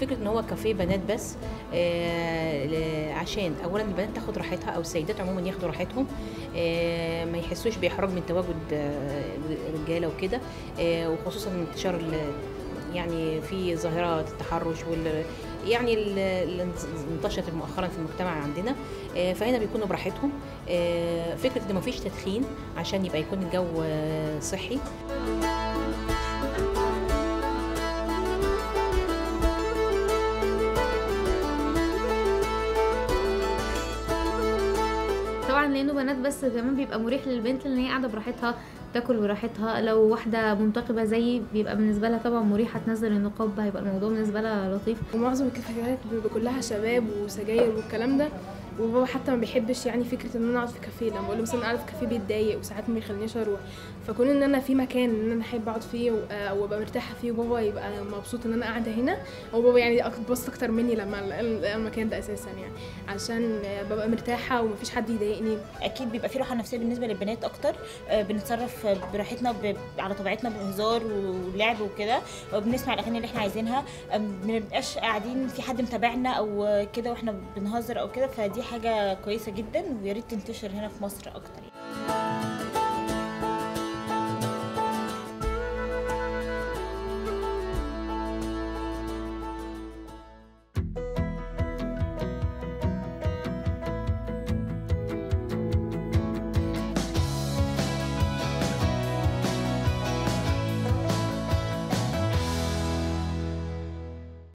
فكرة إن هو كافيه بنات بس آه، عشان اولا البنات تاخد راحتها أو السيدات عموما ياخدوا راحتهم آه، ما يحسوش بإحراج من تواجد آه، رجالة وكده وخصوصا انتشار يعني في ظاهره التحرش وال يعني ال- اللي انتشرت مؤخرا في المجتمع عندنا فهنا بيكونوا براحتهم فكرة إن مفيش تدخين عشان يبقى يكون الجو صحي. طبعا لأنه بنات بس كمان بيبقى مريح للبنت ان هي قاعدة براحتها. تاكل براحتها. لو واحدة منتقبة زيي بيبقى بالنسبة لها طبعا مريحة تنزل النقاب هيبقى الموضوع بالنسبة لها لطيف. ومعظم الكافيهات بيبقى كلها شباب وسجاير والكلام ده وبابا حتى ما بيحبش يعني فكرة إن أنا أقعد في كافيه. لما بقول له مثلا قاعد في كافيه بيتضايق وساعات ما بيخلينيش أروح. فكون إن أنا في مكان إن أنا أحب أقعد فيه آه، وأبقى مرتاحة فيه وبابا يبقى مبسوط إن أنا قاعدة هنا هو بابا يعني أتبسط أكتر مني لما المكان ده أساسا يعني. عشان ببقى مرتاحة ومفيش حد يضايقني. أكيد بيبقى في راحة نفسية بالنسبة للبنات أكتر. آه، بنتصرف براحتنا ب... على طبيعتنا بهزار ولعب وكده وبنسمع الأغاني اللي إحنا عايزينها ما بنبقاش قاعدين في حد متابعنا أو كده وإحنا بنهزر أو كده فدي حاجة كويسة جدا ويا ريت تنتشر هنا في مصر أكتر يعني.